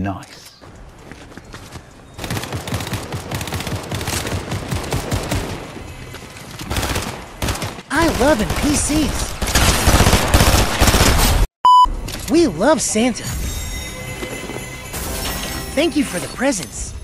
Nice. I love NPCs. We love Santa. Thank you for the presents.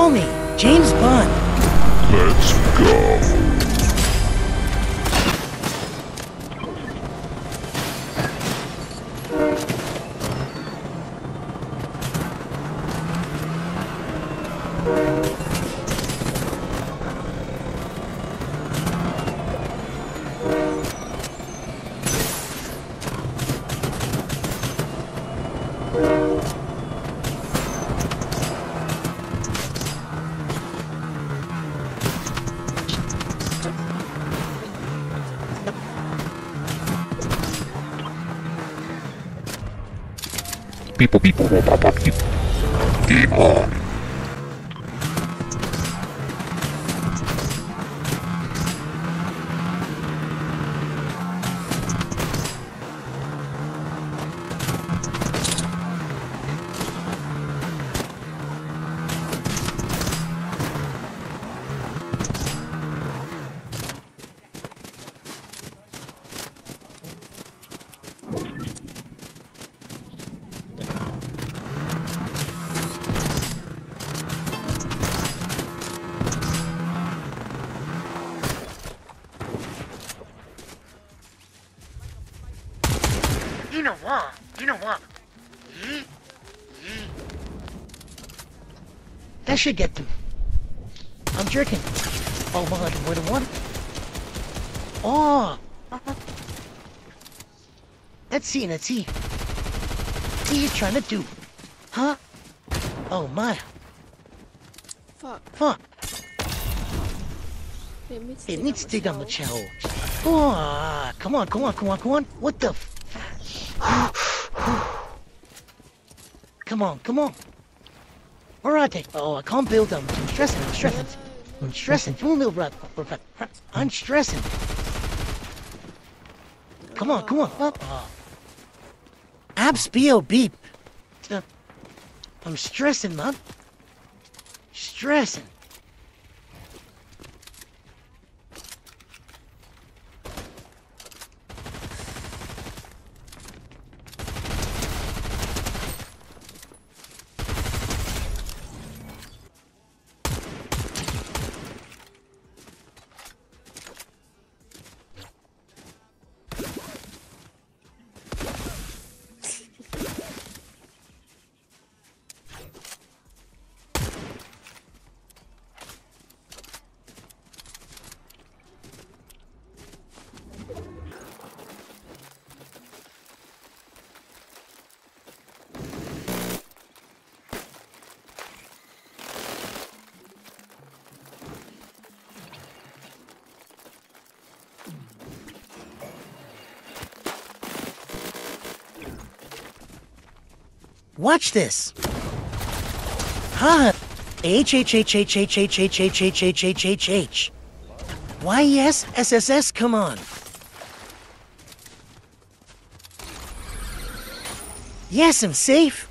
Call me James Bond. Let's go. People, people, people, people. Game on. You know what? You know what? Yeet, yeet. That should get them. I'm jerking. Oh my god, what a one? Oh! Let's see, let's see. What are you trying to do? Huh? Oh my. Fuck. Fuck. It needs It needs to dig on the chow. chow. Oh, come on, come on, come on, come on. What the f- Come on, come on. Where are they? Oh, I can't build them. I'm stressing, I'm stressing. I'm stressing. Come on, little rat. I'm stressing. Come on, come on. Oh. Abs B.O. beep. Uh, I'm stressing, man. Stressing. Watch this. Huh. H H H H H H H H H H H H H. Why yes, SSS, come on. Yes, I'm safe.